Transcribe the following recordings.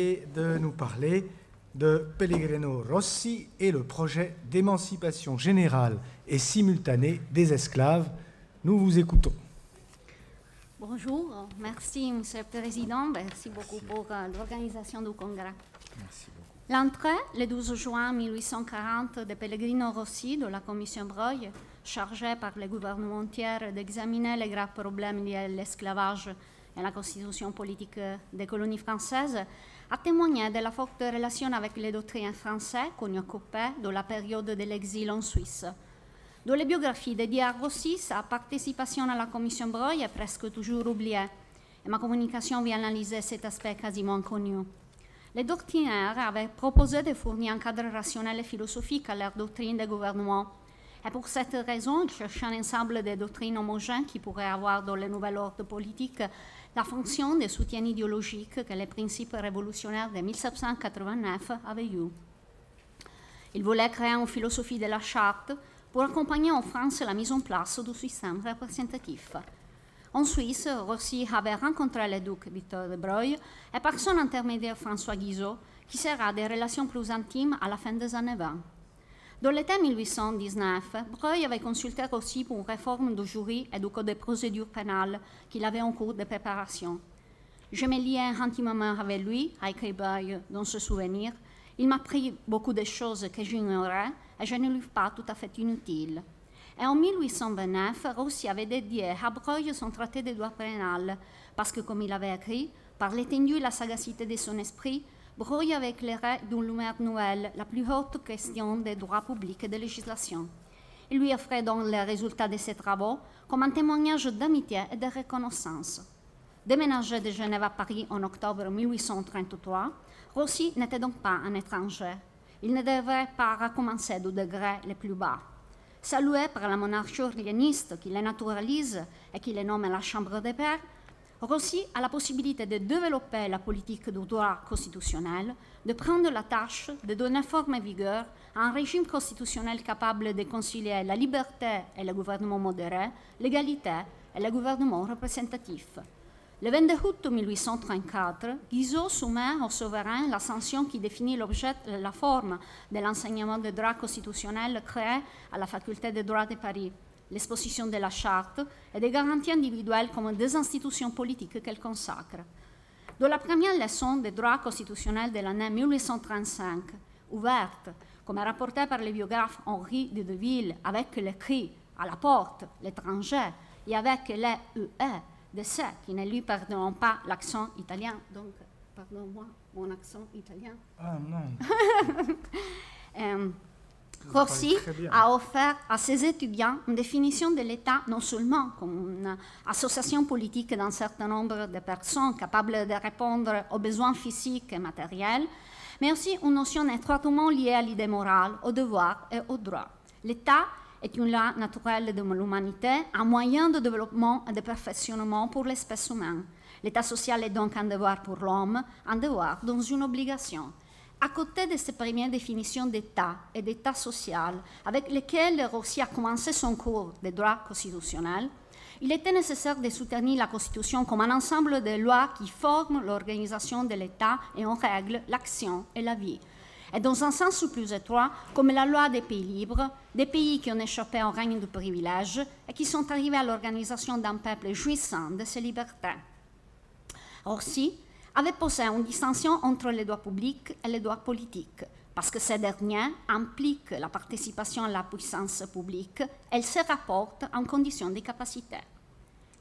et de nous parler de Pellegrino Rossi et le projet d'émancipation générale et simultanée des esclaves. Nous vous écoutons. Bonjour, merci Monsieur le Président, merci beaucoup pour euh, l'organisation du congrès. Merci beaucoup. L'entrée, le 12 juin 1840, de Pellegrino Rossi de la Commission Breuil, chargée par le gouvernement entier d'examiner les graves problèmes liés à l'esclavage et à la constitution politique des colonies françaises, a témoigné de la forte relation avec les doctrines françaises qu'on occupait de la période de l'exil en Suisse. Dans les biographies dédiées à Rossi, sa participation à la Commission Breuil est presque toujours oubliée, et ma communication vient analyser cet aspect quasiment inconnu. Les doctrinaires avaient proposé de fournir un cadre rationnel et philosophique à leur doctrine de gouvernement. Et pour cette raison, ils cherchaient un ensemble de doctrines homogènes qui pourraient avoir dans le nouvel ordre politique la fonction de soutien idéologique que les principes révolutionnaires de 1789 avaient eu. Ils voulaient créer une philosophie de la charte pour accompagner en France la mise en place du système représentatif. En Suisse, Rossi avait rencontré le duc Victor de Broglie et par son intermédiaire François Guizot, qui sera des relations plus intimes à la fin des années 20. Dans l'été 1819, Breuil avait consulté Rossi pour une réforme du jury et du code de procédure pénale qu'il avait en cours de préparation. Je me liais intimement avec lui, a écrit Breuil dans ce souvenir. Il m'a appris beaucoup de choses que j'ignorais et je ne lui pas tout à fait inutiles. Et en 1829, Rossi avait dédié à Breuil son traité de droit pénal, parce que, comme il avait écrit, par l'étendue et la sagacité de son esprit, Breuil avait éclairé d'une lumière nouvelle la plus haute question des droits publics et de législation. Il lui offrait donc les résultats de ses travaux comme un témoignage d'amitié et de reconnaissance. Déménagé de Genève à Paris en octobre 1833, Rossi n'était donc pas un étranger. Il ne devait pas recommencer du degré le plus bas. Salué par la monarchie orléaniste qui le naturalise et qui le nomme la Chambre des Pairs, Rossi a la possibilité de développer la politique du droit constitutionnel, de prendre la tâche de donner forme et vigueur à un régime constitutionnel capable de concilier la liberté et le gouvernement modéré, l'égalité et le gouvernement représentatif. Le 22 août 1834, Guizot soumet au souverain la sanction qui définit l'objet et la forme de l'enseignement de droit constitutionnel créé à la faculté de droit de Paris, l'exposition de la charte et des garanties individuelles comme des institutions politiques qu'elle consacre. Dans la première leçon de droit constitutionnel de l'année 1835, ouverte, comme rapporté par le biographe Henri de Deville, avec l'écrit à la porte, l'étranger, et avec les UE, de ceux qui ne lui pardonnent pas l'accent italien. Donc, pardonne-moi mon accent italien. Ah non. Euh, Bien. a offert à ses étudiants une définition de l'État non seulement comme une association politique d'un certain nombre de personnes capables de répondre aux besoins physiques et matériels, mais aussi une notion étroitement liée à l'idée morale, au devoir et au droit. L'État est une loi naturelle de l'humanité, un moyen de développement et de perfectionnement pour l'espèce humaine. L'État social est donc un devoir pour l'homme, un devoir dans une obligation. À côté de ces premières définitions d'État et d'État social, avec lesquelles Rossi a commencé son cours de droit constitutionnel, il était nécessaire de soutenir la Constitution comme un ensemble de lois qui forment l'organisation de l'État et en règle l'action et la vie. Et dans un sens plus étroit, comme la loi des pays libres, des pays qui ont échappé au règne du privilège et qui sont arrivés à l'organisation d'un peuple jouissant de ses libertés. Rossi avait posé une distinction entre les droits publics et les droits politiques, parce que ces derniers impliquent la participation à la puissance publique et se rapportent en condition de capacité.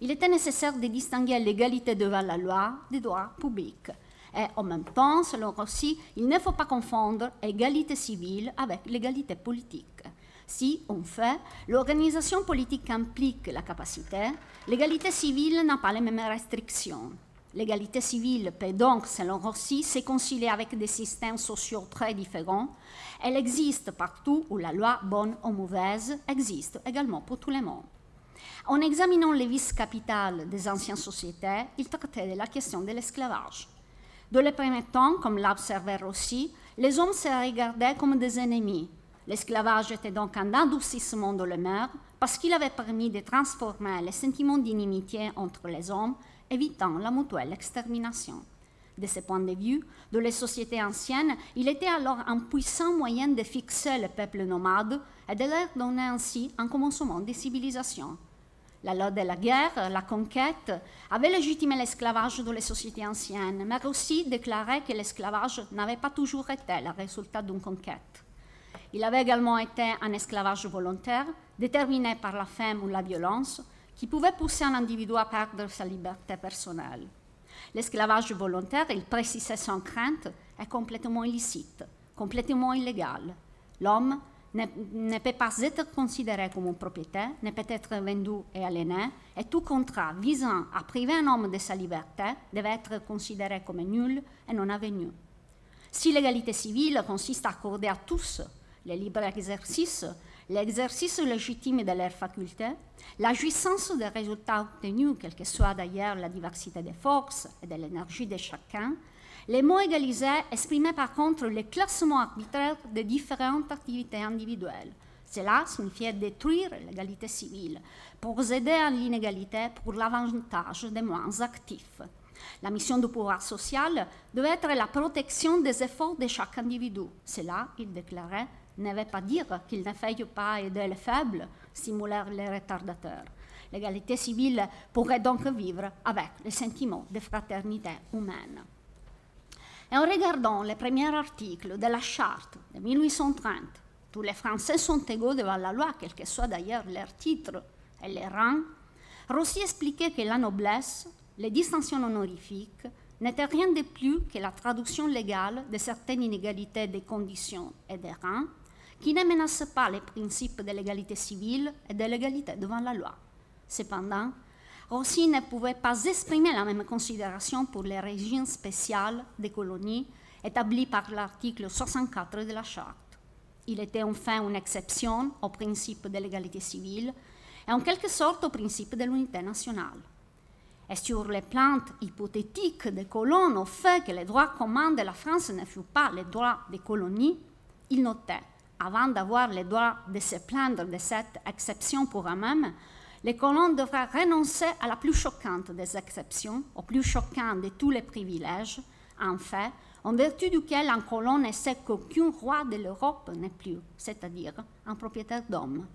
Il était nécessaire de distinguer l'égalité devant la loi des droits publics. Et en même temps, selon Rossi, il ne faut pas confondre égalité civile avec l'égalité politique. Si, en fait, l'organisation politique implique la capacité, l'égalité civile n'a pas les mêmes restrictions. L'égalité civile peut donc, selon Rossi, se concilier avec des systèmes sociaux très différents. Elle existe partout où la loi, bonne ou mauvaise, existe également pour tout le monde. En examinant les vices capitales des anciennes sociétés, il traitait de la question de l'esclavage. Dans les premiers temps, comme l'a observé Rossi, les hommes se regardaient comme des ennemis. L'esclavage était donc un adoucissement de l'humeur parce qu'il avait permis de transformer les sentiments d'inimitié entre les hommes, évitant la mutuelle extermination. De ce point de vue, dans les sociétés anciennes, il était alors un puissant moyen de fixer le peuple nomade et de leur donner ainsi un commencement des civilisations. La loi de la guerre, la conquête, avait légitimé l'esclavage dans les sociétés anciennes, mais aussi déclaré que l'esclavage n'avait pas toujours été le résultat d'une conquête. Il avait également été un esclavage volontaire, déterminé par la faim ou la violence, qui pouvait pousser un individu à perdre sa liberté personnelle. L'esclavage volontaire, il précisait sans crainte, est complètement illicite, complètement illégal. L'homme ne, peut pas être considéré comme un propriétaire, ne peut être vendu et aliéné, et tout contrat visant à priver un homme de sa liberté devait être considéré comme nul et non avenu. Si l'égalité civile consiste à accorder à tous le libre exercice, l'exercice légitime de leurs facultés, la jouissance des résultats obtenus, quelle que soit d'ailleurs la diversité des forces et de l'énergie de chacun, les mots égalisés exprimaient par contre le classement arbitraire de différentes activités individuelles. Cela signifiait détruire l'égalité civile, procéder à l'inégalité pour l'avantage des moins actifs. La mission du pouvoir social devait être la protection des efforts de chaque individu. Cela, il déclarait, ne veut pas dire qu'il ne faille pas aider les faibles, stimuler les retardateurs. L'égalité civile pourrait donc vivre avec le sentiment de fraternité humaine. Et en regardant les premiers articles de la charte de 1830, tous les Français sont égaux devant la loi, quel que soit d'ailleurs leur titre et leur rang, Rossi expliquait que la noblesse, les distinctions honorifiques, n'étaient rien de plus que la traduction légale de certaines inégalités des conditions et des rangs qui ne menacent pas les principes de l'égalité civile et de l'égalité devant la loi. Cependant, Rossi ne pouvait pas exprimer la même considération pour les régimes spéciales des colonies établies par l'article 64 de la Charte. Il était enfin une exception au principe de l'égalité civile et en quelque sorte au principe de l'unité nationale. Et sur les plantes hypothétiques des colons au fait que les droits communs de la France ne furent pas les droits des colonies, il notait, avant d'avoir le droit de se plaindre de cette exception pour eux-mêmes, les colons devraient renoncer à la plus choquante des exceptions, au plus choquant de tous les privilèges, en fait, en vertu duquel un colon ne sait qu'aucun roi de l'Europe n'est plus, c'est-à-dire un propriétaire d'homme.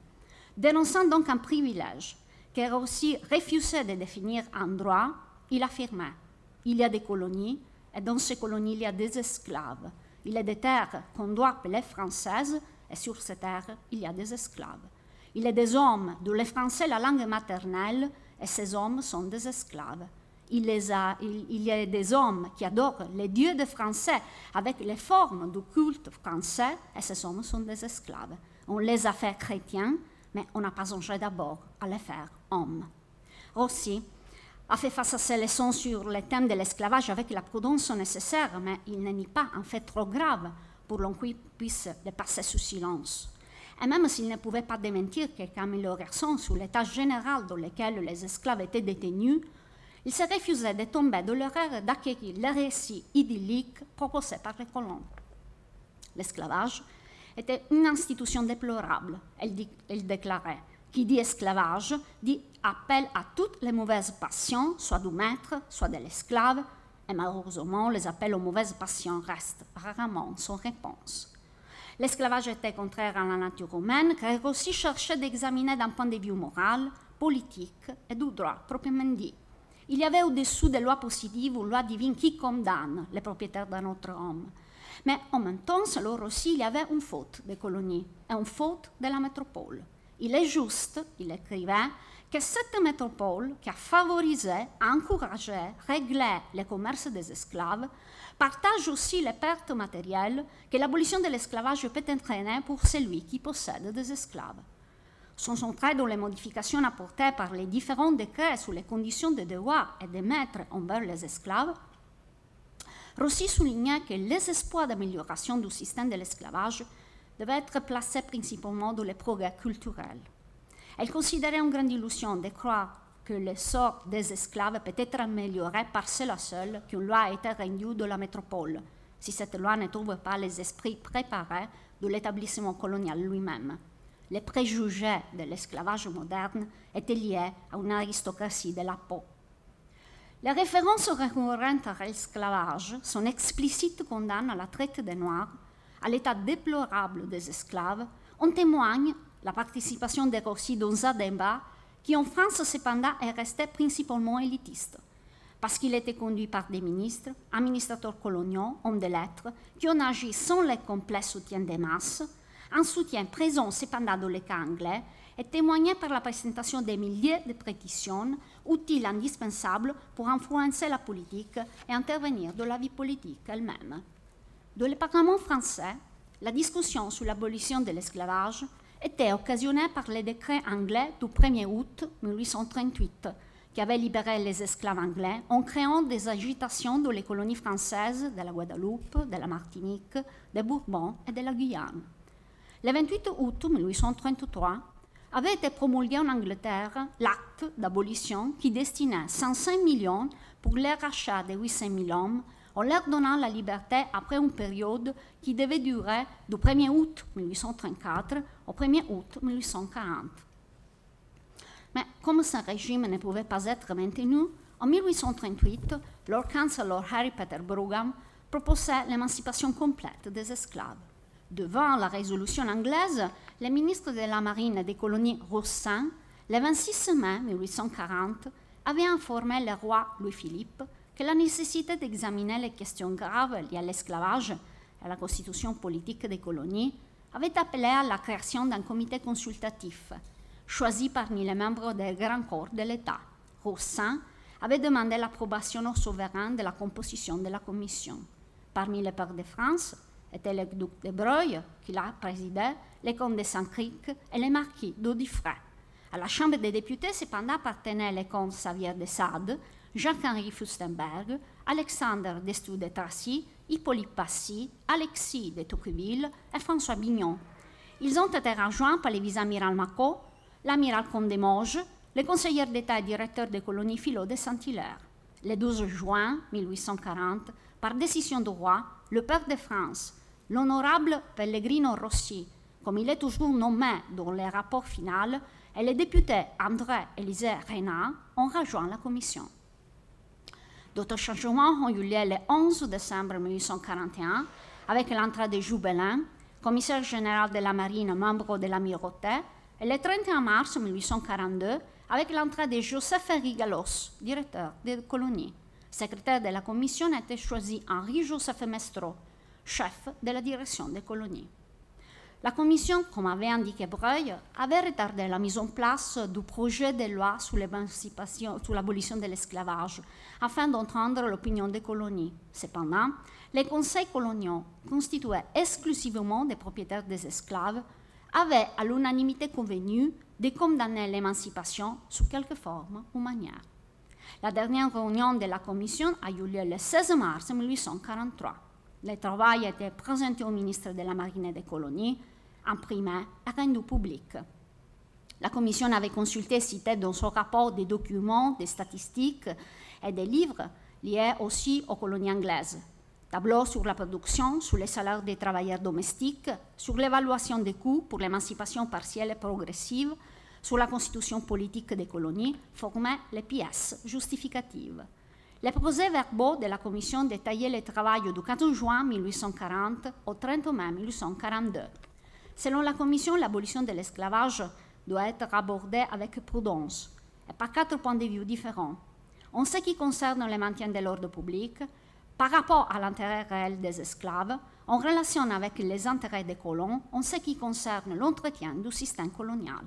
Dénonçant donc un privilège, qui aussi refusé de définir un droit, il affirmait il y a des colonies, et dans ces colonies, il y a des esclaves. Il y a des terres qu'on doit appeler françaises, et sur ces terres, il y a des esclaves. Il est des hommes dont les Français la langue maternelle, et ces hommes sont des esclaves. Il, a, y a des hommes qui adorent les dieux des Français avec les formes du culte français, et ces hommes sont des esclaves. On les a fait chrétiens, mais on n'a pas songé d'abord à les faire hommes. Aussi, a fait face à ces leçons sur le thème de l'esclavage avec la prudence nécessaire, mais il n'est pas un fait trop grave pour l'on puisse le passer sous silence. Et même s'il ne pouvait pas démentir quelque amélioration sur l'état général dans lequel les esclaves étaient détenus, il se refusait de tomber dans l'erreur d'acquérir le récit idyllique proposé par les colons. L'esclavage était une institution déplorable, elle, déclarait. Qui dit esclavage dit appel à toutes les mauvaises passions, soit du maître, soit de l'esclave, et malheureusement, les appels aux mauvaises passions restent rarement sans réponse. L'esclavage était contraire à la nature humaine, car aussi cherchait d'examiner d'un point de vue moral, politique et du droit proprement dit. Il y avait au-dessous des lois positives ou lois divines qui condamnent les propriétaires d'un autre homme. Mais en même temps, selon aussi, il y avait une faute des colonies et une faute de la métropole. Il est juste, il écrivait, que cette métropole qui a favorisé, encouragé, réglé le commerce des esclaves partage aussi les pertes matérielles que l'abolition de l'esclavage peut entraîner pour celui qui possède des esclaves. Sont centrés dans les modifications apportées par les différents décrets sur les conditions de devoir et des maîtres envers les esclaves, Rossi soulignait que les espoirs d'amélioration du système de l'esclavage devaient être placés principalement dans les progrès culturels. Elle considérait une grande illusion de croire que le sort des esclaves peut être amélioré par cela seul qu'une loi a été rendue de la métropole, si cette loi ne trouve pas les esprits préparés de l'établissement colonial lui-même. Les préjugés de l'esclavage moderne étaient liés à une aristocratie de la peau. Les références récurrentes à l'esclavage, son explicite condamne à la traite des Noirs, à l'état déplorable des esclaves, en témoigne la participation des Rossi dans un qui en France cependant est resté principalement élitiste, parce qu'il était conduit par des ministres, administrateurs coloniaux, hommes de lettres, qui ont agi sans le complet soutien des masses, un soutien présent cependant dans les cas anglais et témoigné par la présentation des milliers de pétitions, outils indispensables pour influencer la politique et intervenir dans la vie politique elle-même. Dans le Parlement français, la discussion sur l'abolition de l'esclavage était occasionnée par le décret anglais du 1er août 1838, qui avait libéré les esclaves anglais en créant des agitations dans les colonies françaises de la Guadeloupe, de la Martinique, de Bourbon et de la Guyane. Le 28 août 1833, avait été promulgué en Angleterre l'acte d'abolition qui destinait 105 millions pour le rachat de 800 000 hommes en leur donnant la liberté après une période qui devait durer du 1er août 1834 au 1er août 1840. Mais comme ce régime ne pouvait pas être maintenu, en 1838, Lord Chancellor Harry Peter Brougham proposait l'émancipation complète des esclaves. Devant la résolution anglaise, le ministre de la Marine des colonies Rossin, le 26 mai 1840, avait informé le roi Louis-Philippe que la nécessité d'examiner les questions graves liées à l'esclavage et à la constitution politique des colonies avait appelé à la création d'un comité consultatif, choisi parmi les membres des grands corps de l'État. Rossin avait demandé l'approbation au souverain de la composition de la commission. Parmi les pères de France, était le duc de Broglie, qui la présidait, le comte de Saint-Cric et le marquis d'Audifray. À la Chambre des députés, cependant, appartenaient les comtes Xavier de Sade, Jacques-Henri Fustenberg, Alexandre Destou de Tracy, Hippolyte Passy, Alexis de Tocqueville et François Bignon. Ils ont été rejoints par le vice-amiral Macot, l'amiral Comte de Moges, le conseiller d'État et directeur des colonies Philo de Saint-Hilaire. Le 12 juin 1840, par décision du roi, le père de France, l'honorable Pellegrino Rossi, comme il est toujours nommé dans le rapport final, et le député André Élisée Reynard ont rejoint la commission. D'autres changements ont eu lieu le 11 décembre 1841 avec l'entrée de Joubelin, commissaire général de la marine, membre de l'amirauté, et le 31 mars 1842 avec l'entrée de Joseph Henri Gallos, directeur des colonies. Secrétaire de la commission a été choisi Henri-Joseph Mestro, chef de la direction des colonies. La commission, comme avait indiqué Breuil, avait retardé la mise en place du projet de loi sur l'abolition de l'esclavage afin d'entendre l'opinion des colonies. Cependant, les conseils coloniaux, constitués exclusivement des propriétaires des esclaves, avaient à l'unanimité convenu de condamner l'émancipation sous quelque forme ou manière. La dernière réunion de la commission a eu lieu le 16 mars 1843. Le travail a été présenté au ministre de la Marine et des Colonies, imprimé et rendu public. La commission avait consulté, cité dans son rapport des documents, des statistiques et des livres liés aussi aux colonies anglaises. Tableaux sur la production, sur les salaires des travailleurs domestiques, sur l'évaluation des coûts pour l'émancipation partielle et progressive, sur la constitution politique des colonies formaient les pièces justificatives. Les procès-verbaux de la commission détaillaient le travail du 14 juin 1840 au 30 mai 1842. Selon la commission, l'abolition de l'esclavage doit être abordée avec prudence et par quatre points de vue différents. En ce qui concerne le maintien de l'ordre public, par rapport à l'intérêt réel des esclaves, en relation avec les intérêts des colons, en ce qui concerne l'entretien du système colonial.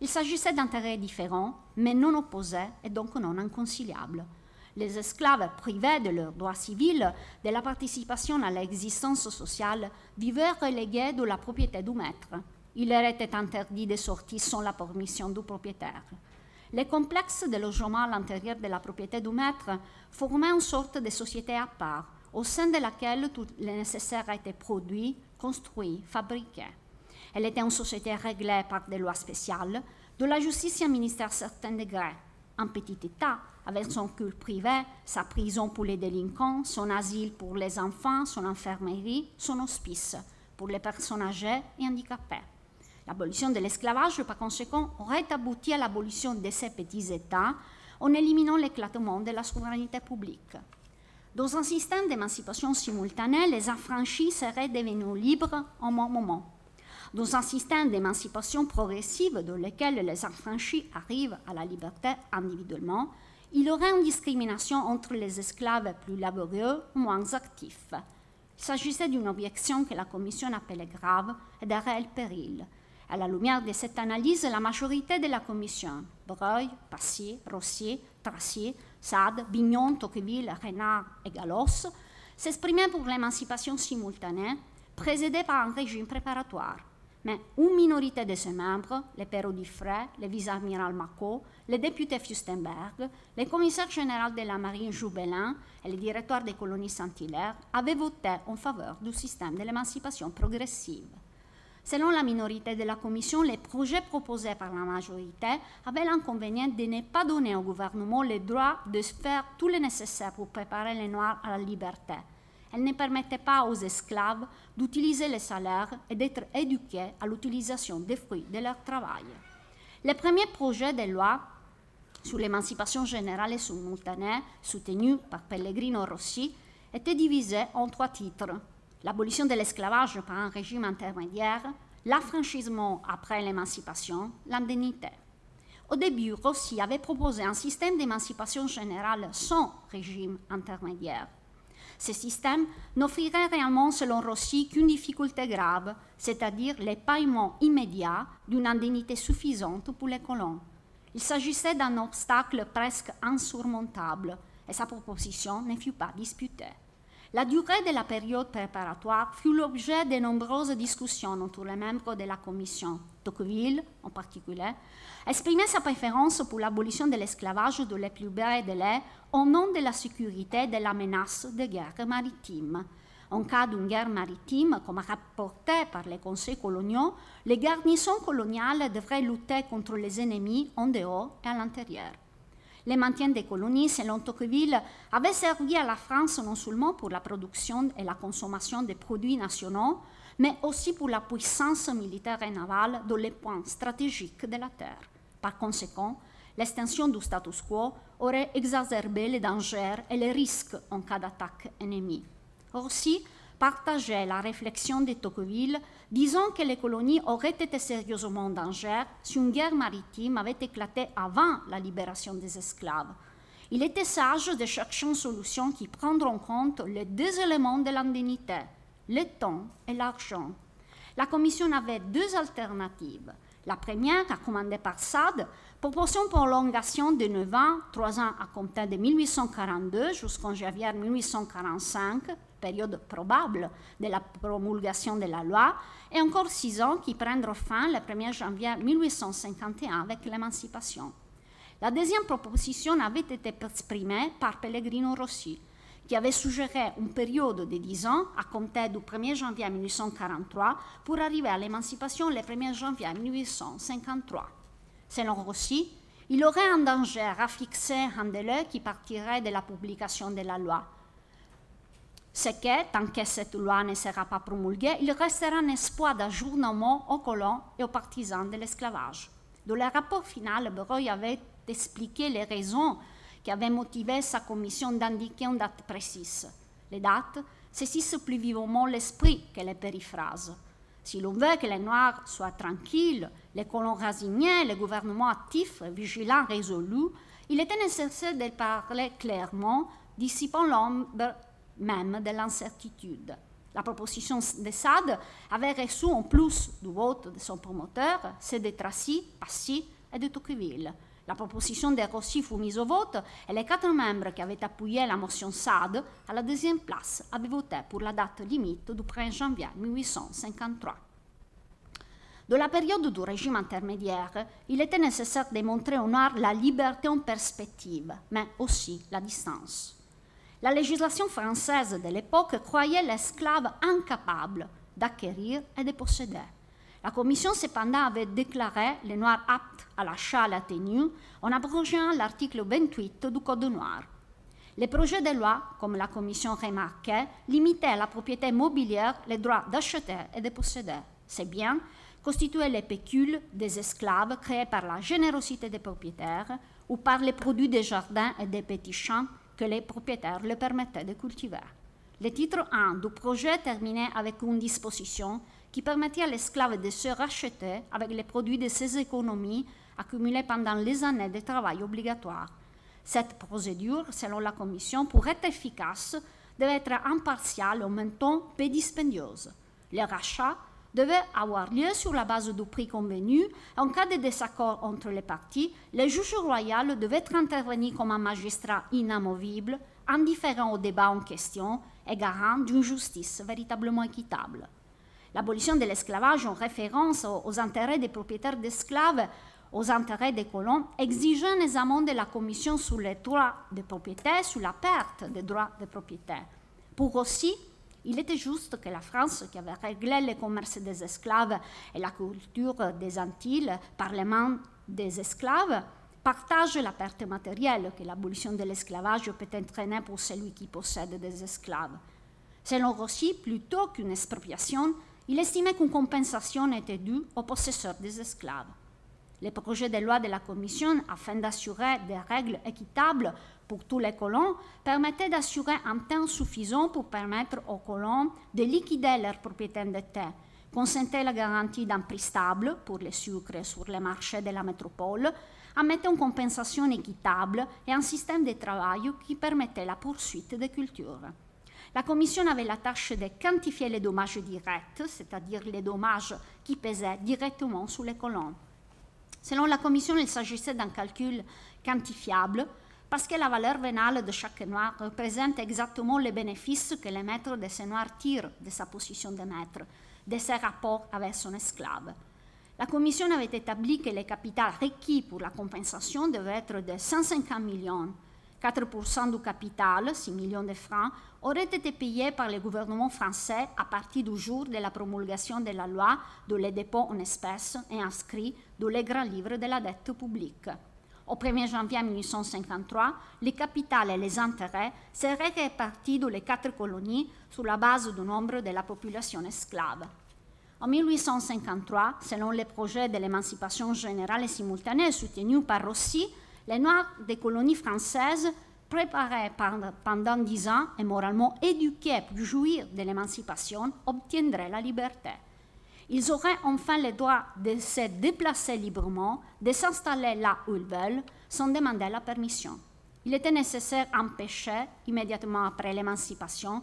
Il s'agissait d'intérêts différents, mais non opposés et donc non inconciliables. Les esclaves privés de leurs droits civils, de la participation à l'existence sociale, vivaient relégués de la propriété du maître. Il leur était interdit de sortir sans la permission du propriétaire. Les complexes de logement à l'intérieur de la propriété du maître formaient une sorte de société à part, au sein de laquelle tout le nécessaire été produit, construit, fabriqué. Elle était une société réglée par des lois spéciales, de la justice administrée à certains degrés. Un petit État avec son culte privé, sa prison pour les délinquants, son asile pour les enfants, son infirmerie, son hospice pour les personnes âgées et handicapées. L'abolition de l'esclavage, par conséquent, aurait abouti à l'abolition de ces petits États en éliminant l'éclatement de la souveraineté publique. Dans un système d'émancipation simultanée, les affranchis seraient devenus libres en un moment. Dans un système d'émancipation progressive dans lequel les affranchis arrivent à la liberté individuellement, il aurait une discrimination entre les esclaves plus laborieux ou moins actifs. Il s'agissait d'une objection que la Commission appelait grave et d'un réel péril. À la lumière de cette analyse, la majorité de la Commission, Breuil, Passier, Rossier, Tracier, Sade, Bignon, Tocqueville, Renard et Galos, s'exprimait pour l'émancipation simultanée, précédée par un régime préparatoire mais une minorité de ses membres, les Perrault Dufray, le vice-amiral Macot, le député Fustenberg, le commissaire général de la marine Joubelin et le directeur des colonies Saint-Hilaire, avaient voté en faveur du système de l'émancipation progressive. Selon la minorité de la Commission, les projets proposés par la majorité avaient l'inconvénient de ne pas donner au gouvernement le droit de faire tout le nécessaire pour préparer les Noirs à la liberté elle ne permettait pas aux esclaves d'utiliser les salaires et d'être éduqués à l'utilisation des fruits de leur travail. Les premiers projets de loi sur l'émancipation générale et simultanée, soutenus par Pellegrino Rossi, étaient divisés en trois titres. L'abolition de l'esclavage par un régime intermédiaire, l'affranchissement après l'émancipation, l'indemnité. Au début, Rossi avait proposé un système d'émancipation générale sans régime intermédiaire. Ce système n'offrirait réellement, selon Rossi, qu'une difficulté grave, c'est-à-dire les paiements immédiats d'une indemnité suffisante pour les colons. Il s'agissait d'un obstacle presque insurmontable et sa proposition ne fut pas disputée. La durée de la période préparatoire fut l'objet de nombreuses discussions entre les membres de la commission, Tocqueville en particulier, exprimait sa préférence pour l'abolition de l'esclavage de les plus bas délais au nom de la sécurité et de la menace de guerre maritime. En cas d'une guerre maritime, comme rapporté par les conseils coloniaux, les garnisons coloniales devraient lutter contre les ennemis en dehors et à l'intérieur. Le maintien des colonies, selon Tocqueville, avait servi à la France non seulement pour la production et la consommation des produits nationaux, mais aussi pour la puissance militaire et navale dans les points stratégiques de la Terre. Par conséquent, l'extension du status quo aurait exacerbé les dangers et les risques en cas d'attaque ennemie. Aussi, partageait la réflexion de Tocqueville, disant que les colonies auraient été sérieusement en danger si une guerre maritime avait éclaté avant la libération des esclaves. Il était sage de chercher une solution qui prendrait en compte les deux éléments de l'indemnité, le temps et l'argent. La Commission avait deux alternatives. La première, commandée par Sade, proposait une prolongation de 9 ans, 3 ans à compter de 1842 jusqu'en janvier 1845, période probable de la promulgation de la loi, et encore 6 ans qui prendront fin le 1er janvier 1851 avec l'émancipation. La deuxième proposition avait été exprimée par Pellegrino Rossi, qui avait suggéré une période de 10 ans à compter du 1er janvier 1843 pour arriver à l'émancipation le 1er janvier 1853. Selon Rossi, il aurait un danger à fixer un délai qui partirait de la publication de la loi. C'est que, tant que cette loi ne sera pas promulguée, il restera un espoir d'ajournement aux colons et aux partisans de l'esclavage. Dans le rapport final, Breuil avait expliqué les raisons qui avait motivé sa commission d'indiquer une date précise. Les dates saisissent plus vivement l'esprit que les périphrases. Si l'on veut que les Noirs soient tranquilles, les colons résignés, le gouvernement actif, vigilant, résolu, il était nécessaire de parler clairement, dissipant l'ombre même de l'incertitude. La proposition de Sade avait reçu en plus du vote de son promoteur, ceux de Tracy, Passy et de Tocqueville. La proposition de Rossi fut mise au vote et les quatre membres qui avaient appuyé la motion SAD à la deuxième place avaient voté pour la date limite du 1er janvier 1853. Dans la période du régime intermédiaire, il était nécessaire de montrer au noir la liberté en perspective, mais aussi la distance. La législation française de l'époque croyait l'esclave incapable d'acquérir et de posséder. La Commission, cependant, avait déclaré les Noirs aptes à l'achat à la tenue en abrogeant l'article 28 du Code noir. Les projets de loi, comme la Commission remarquait, limitaient à la propriété mobilière les droits d'acheter et de posséder. Ces biens constituaient les pécules des esclaves créés par la générosité des propriétaires ou par les produits des jardins et des petits champs que les propriétaires leur permettaient de cultiver. Le titre 1 du projet terminait avec une disposition qui permettait à l'esclave de se racheter avec les produits de ses économies accumulées pendant les années de travail obligatoire. Cette procédure, selon la Commission, pour être efficace, devait être impartiale en même temps peu dispendieuse. Le rachat devait avoir lieu sur la base du prix convenu. En cas de désaccord entre les parties, le juge royal devait intervenir comme un magistrat inamovible, indifférent au débat en question et garant d'une justice véritablement équitable. L'abolition de l'esclavage en référence aux intérêts des propriétaires d'esclaves aux intérêts des colons exigeait un examen de la Commission sur les droits de propriété, sur la perte des droits de propriété. Pour aussi il était juste que la France, qui avait réglé le commerce des esclaves et la culture des Antilles par les mains des esclaves, partage la perte matérielle que l'abolition de l'esclavage peut entraîner pour celui qui possède des esclaves. Selon Rossi, plutôt qu'une expropriation, il estimait qu'une compensation était due aux possesseurs des esclaves. Les projets de loi de la Commission, afin d'assurer des règles équitables pour tous les colons permettait d'assurer un temps suffisant pour permettre aux colons de liquider leurs propriétés terre, consentait la garantie d'un prix stable pour les sucres sur les marchés de la métropole, en mettant une compensation équitable et un système de travail qui permettait la poursuite des cultures. La Commission avait la tâche de quantifier les dommages directs, c'est-à-dire les dommages qui pesaient directement sur les colons. Selon la Commission, il s'agissait d'un calcul quantifiable parce que la valeur vénale de chaque noir représente exactement les bénéfices que le maître de ce noir tire de sa position de maître, de ses rapports avec son esclave. La Commission avait établi que le capital requis pour la compensation devait être de 150 millions. 4% du capital, 6 millions de francs, aurait été payé par le gouvernement français à partir du jour de la promulgation de la loi de les dépôts en espèces et inscrits dans les grands livres de la dette publique. Au 1er janvier 1853, les capitales et les intérêts seraient répartis dans les quatre colonies sur la base du nombre de la population esclave. En 1853, selon les projets de l'émancipation générale simultanée soutenus par Rossi, les Noirs des colonies françaises, préparés pendant dix ans et moralement éduqués pour jouir de l'émancipation, obtiendraient la liberté ils auraient enfin le droit de se déplacer librement, de s'installer là où ils veulent, sans demander la permission. Il était nécessaire d'empêcher, immédiatement après l'émancipation,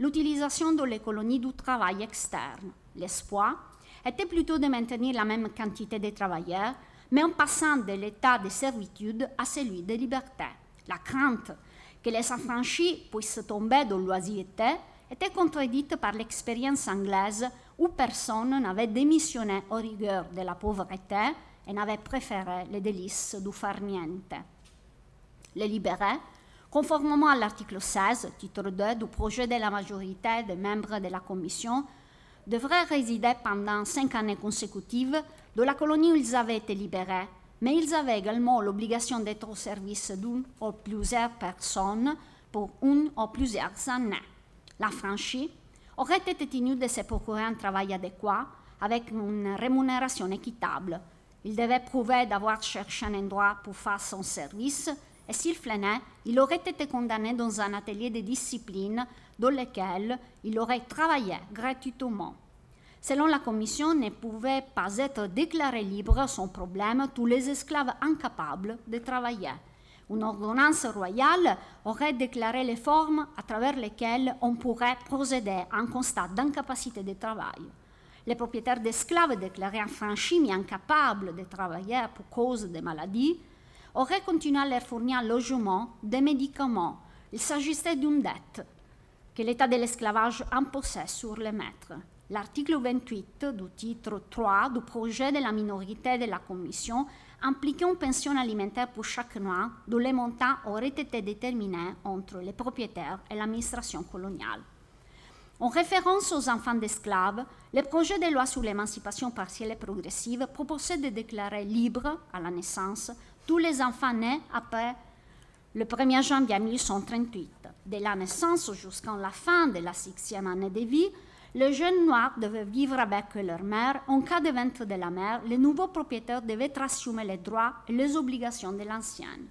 l'utilisation de les colonies du travail externe. L'espoir était plutôt de maintenir la même quantité de travailleurs, mais en passant de l'état de servitude à celui de liberté. La crainte que les affranchis puissent tomber dans l'oisiveté était contredite par l'expérience anglaise où personne n'avait démissionné aux rigueurs de la pauvreté et n'avait préféré les délices du farniente. Les libérés, conformément à l'article 16, titre 2 du projet de la majorité des membres de la Commission, devraient résider pendant cinq années consécutives dans la colonie où ils avaient été libérés, mais ils avaient également l'obligation d'être au service d'une ou plusieurs personnes pour une ou plusieurs années. La franchise aurait été tenu de se procurer un travail adéquat avec une rémunération équitable. Il devait prouver d'avoir cherché un endroit pour faire son service et s'il flânait, il aurait été condamné dans un atelier de discipline dans lequel il aurait travaillé gratuitement. Selon la commission, ne pouvait pas être déclaré libre sans problème tous les esclaves incapables de travailler. Une ordonnance royale aurait déclaré les formes à travers lesquelles on pourrait procéder à un constat d'incapacité de travail. Les propriétaires d'esclaves déclarés affranchis mais incapables de travailler pour cause de maladies auraient continué à leur fournir un logement, des médicaments. Il s'agissait d'une dette que l'état de l'esclavage imposait sur les maîtres. L'article 28 du titre 3 du projet de la minorité de la Commission impliquait une pension alimentaire pour chaque noir, dont les montants auraient été déterminés entre les propriétaires et l'administration coloniale. En référence aux enfants d'esclaves, le projet de loi sur l'émancipation partielle et progressive proposait de déclarer libres à la naissance tous les enfants nés après le 1er janvier 1838. De la naissance jusqu'à la fin de la sixième année de vie, les jeunes noirs devaient vivre avec leur mère. En cas de vente de la mère, les nouveaux propriétaires devaient assumer les droits et les obligations de l'ancienne.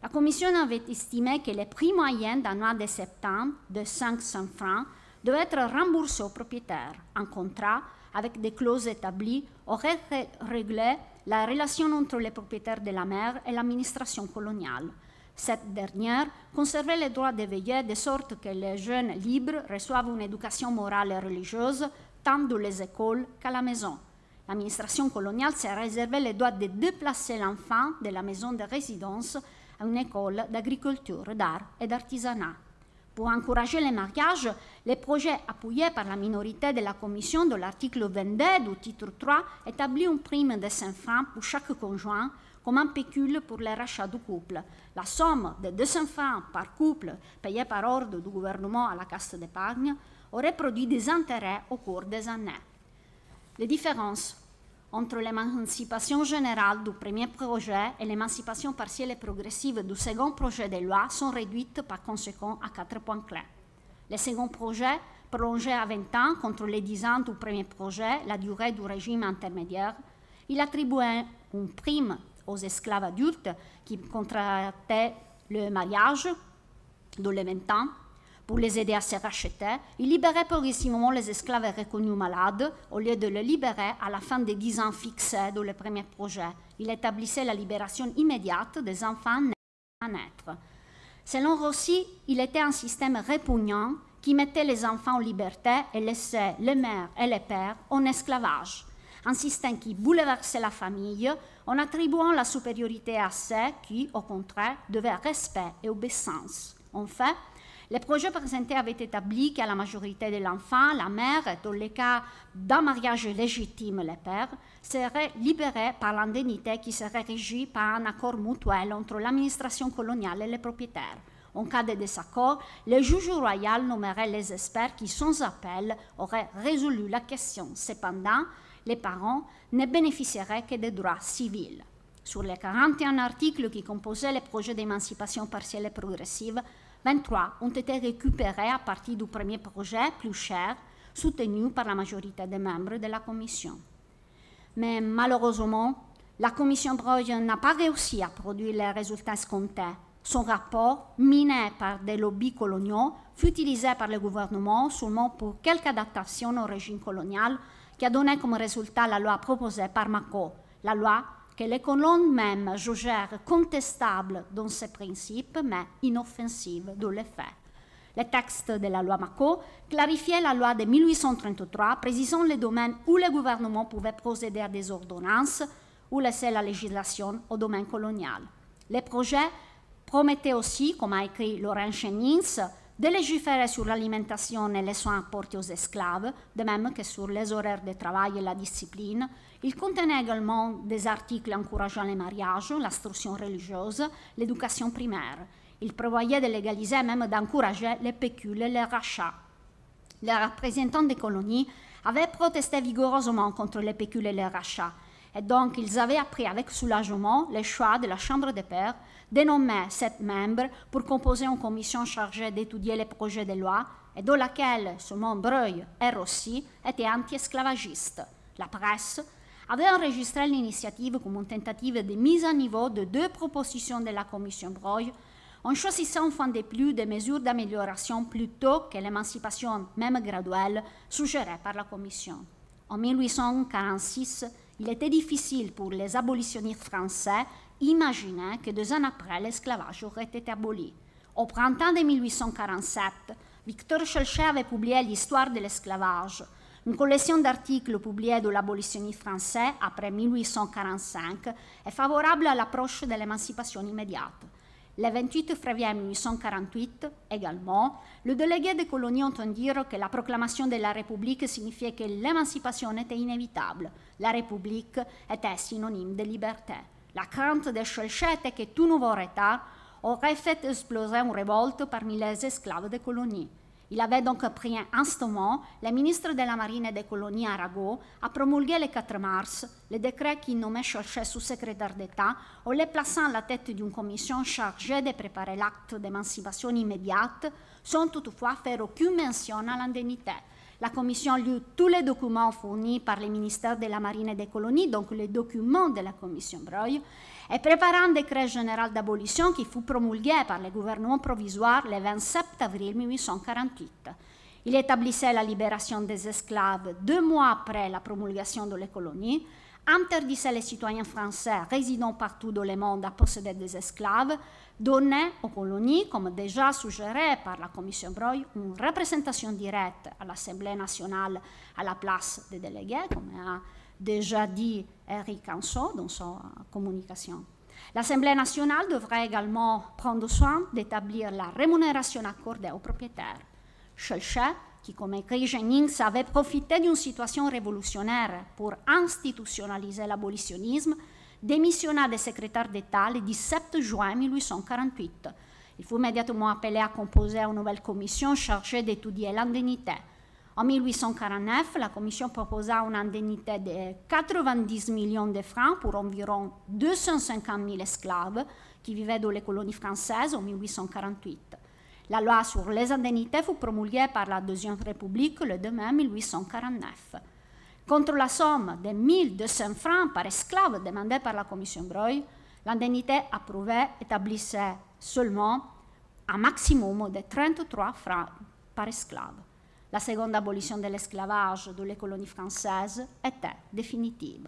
La commission avait estimé que les prix moyens d'un mois de septembre de 500 francs devaient être remboursés aux propriétaires. Un contrat avec des clauses établies aurait réglé la relation entre les propriétaires de la mère et l'administration coloniale. Cette dernière conservait le droit de veiller de sorte que les jeunes libres reçoivent une éducation morale et religieuse tant dans les écoles qu'à la maison. L'administration coloniale s'est réservé le droit de déplacer l'enfant de la maison de résidence à une école d'agriculture, d'art et d'artisanat. Pour encourager les mariages, les projets appuyés par la minorité de la Commission de l'article 22 du titre 3 établit une prime de 5 francs pour chaque conjoint comme un pécule pour les rachats du couple. La somme de 200 francs par couple payée par ordre du gouvernement à la caisse d'épargne aurait produit des intérêts au cours des années. Les différences entre l'émancipation générale du premier projet et l'émancipation partielle et progressive du second projet de loi sont réduites par conséquent à quatre points clés. Le second projet prolongeait à 20 ans contre les 10 ans du premier projet la durée du régime intermédiaire. Il attribuait une prime aux esclaves adultes qui contractaient le mariage de les 20 ans pour les aider à se racheter. Il libérait progressivement les esclaves reconnus malades au lieu de les libérer à la fin des 10 ans fixés dans le premier projet. Il établissait la libération immédiate des enfants à naître. Selon Rossi, il était un système répugnant qui mettait les enfants en liberté et laissait les mères et les pères en esclavage. Un système qui bouleversait la famille en attribuant la supériorité à ceux qui, au contraire, devaient respect et obéissance. En fait, les projets présentés avaient établi qu'à la majorité de l'enfant, la mère, dans le cas d'un mariage légitime, le père, serait libéré par l'indemnité qui serait régie par un accord mutuel entre l'administration coloniale et les propriétaires. En cas de désaccord, le juge royal nommerait les experts qui, sans appel, auraient résolu la question. Cependant, les parents ne bénéficieraient que des droits civils. Sur les 41 articles qui composaient le projet d'émancipation partielle et progressive, 23 ont été récupérés à partir du premier projet plus cher, soutenu par la majorité des membres de la Commission. Mais malheureusement, la Commission Breuil n'a pas réussi à produire les résultats escomptés. Son rapport, miné par des lobbies coloniaux, fut utilisé par le gouvernement seulement pour quelques adaptations au régime colonial qui a donné comme résultat la loi proposée par Mako, la loi que les colons même jugèrent contestable dans ses principes, mais inoffensive dans les faits. Le texte de la loi Mako clarifiait la loi de 1833, précisant les domaines où le gouvernement pouvait procéder à des ordonnances ou laisser la législation au domaine colonial. Les projets promettaient aussi, comme a écrit Laurent Chenins, de légiférer sur l'alimentation et les soins apportés aux esclaves, de même que sur les horaires de travail et la discipline. Il contenait également des articles encourageant les mariages, l'instruction religieuse, l'éducation primaire. Il prévoyait de légaliser même d'encourager les pécules et les rachats. Les représentants des colonies avaient protesté vigoureusement contre les pécules et les rachats, et donc ils avaient appris avec soulagement le choix de la Chambre des pairs dénommé sept membres pour composer une commission chargée d'étudier les projets de loi et dans laquelle seulement Breuil et Rossi étaient anti-esclavagistes. La presse avait enregistré l'initiative comme une tentative de mise à niveau de deux propositions de la commission Breuil en choisissant enfin de plus des mesures d'amélioration plutôt que l'émancipation même graduelle suggérée par la commission. En 1846, il était difficile pour les abolitionnistes français Imaginez que deux ans après, l'esclavage aurait été aboli. Au printemps de 1847, Victor Schellcher avait publié l'histoire de l'esclavage, une collection d'articles publiés de l'abolitionnisme français après 1845 est favorable à l'approche de l'émancipation immédiate. Le 28 février 1848, également, le délégué des colonies entend dire que la proclamation de la République signifiait que l'émancipation était inévitable. La République était synonyme de liberté. La crainte de Schellcher était que tout nouveau retard aurait fait exploser une révolte parmi les esclaves des colonies. Il avait donc pris un instant, le ministre de la Marine et des colonies Arago a promulgué le 4 mars le décret qui nommait Schellcher sous-secrétaire d'État en le plaçant à la tête d'une commission chargée de préparer l'acte d'émancipation immédiate sans toutefois faire aucune mention à l'indemnité. La commission lut tous les documents fournis par les ministères de la Marine et des colonies, donc les documents de la commission Breuil, et prépara un décret général d'abolition qui fut promulgué par le gouvernement provisoire le 27 avril 1848. Il établissait la libération des esclaves deux mois après la promulgation de les colonies, interdisait les citoyens français résidant partout dans le monde à posséder des esclaves, donnait aux colonies, comme déjà suggéré par la Commission Breuil, une représentation directe à l'Assemblée nationale à la place des délégués, comme a déjà dit Eric Anso dans sa communication. L'Assemblée nationale devrait également prendre soin d'établir la rémunération accordée aux propriétaires. Schulcher, qui, comme écrit Jennings, avait profité d'une situation révolutionnaire pour institutionnaliser l'abolitionnisme, démissionna des secrétaires d'État le 17 juin 1848. Il fut immédiatement appelé à composer une nouvelle commission chargée d'étudier l'indemnité. En 1849, la commission proposa une indemnité de 90 millions de francs pour environ 250 000 esclaves qui vivaient dans les colonies françaises en 1848. La loi sur les indemnités fut promulguée par la Deuxième République le 2 mai 1849. Contre la somme de 1200 francs par esclave demandée par la Commission Breuil, l'indemnité approuvée établissait seulement un maximum de 33 francs par esclave. La seconde abolition de l'esclavage de les colonies françaises était définitive.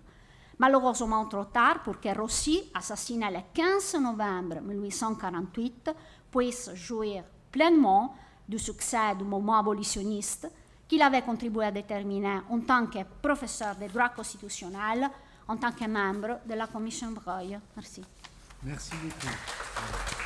Malheureusement trop tard pour que Rossi, assassiné le 15 novembre 1848, puisse jouir pleinement du succès du mouvement abolitionniste qu'il avait contribué à déterminer en tant que professeur de droit constitutionnel, en tant que membre de la commission Breuil. Merci. Merci beaucoup.